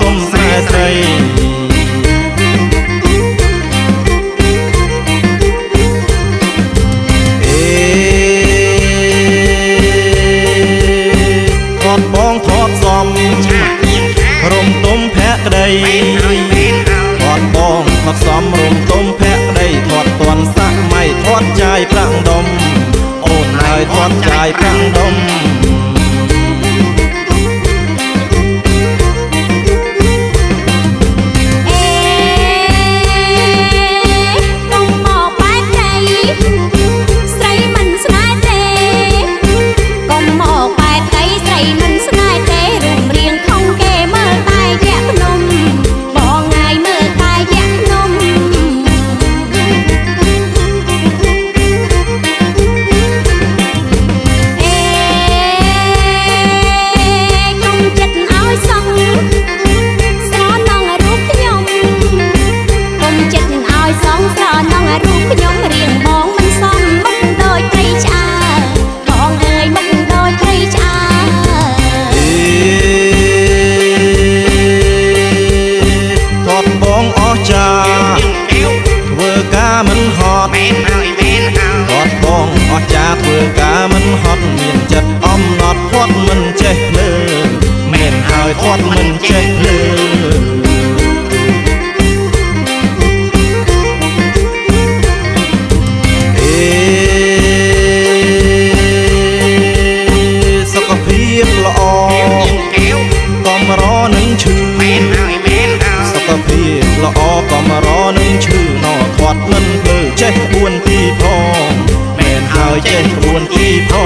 គុំស្រីស្រីបងថតសំរំទុំភក្តីថតបងថតសំរំទុំភក្តីថតតន់សាក់មៃថតចាយប្រាំងដុំអូនហើយថតចាយប្រាំងដុំ ចេះភ្លើងមែនហើយគាត់មិនចេះភ្លើង ចេះក្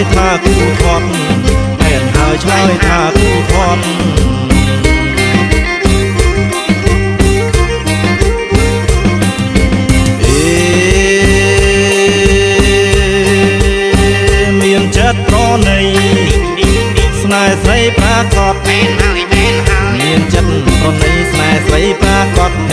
យថាគូថត់មែនហើយឆ្លើយថាគូថត់អេមានចិត្តប្រណីស្នេហ៍ស្រីប្រាកដមែនហើយមែនហើយមានចិត្តប្រណីស្នេហ៍ស្រីប្រាកដភ